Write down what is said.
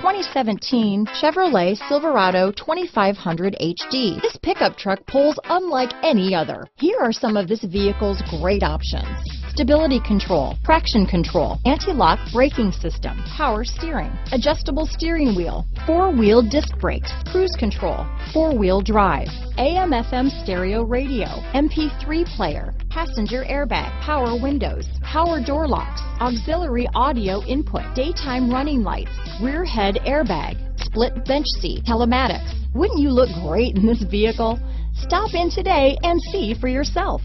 2017 Chevrolet Silverado 2500 HD. This pickup truck pulls unlike any other. Here are some of this vehicle's great options. Stability control, traction control, anti-lock braking system, power steering, adjustable steering wheel, four-wheel disc brakes, cruise control, four-wheel drive, AM FM stereo radio, MP3 player, passenger airbag, power windows, power door locks, auxiliary audio input, daytime running lights, rear head airbag, split bench seat, telematics. Wouldn't you look great in this vehicle? Stop in today and see for yourself.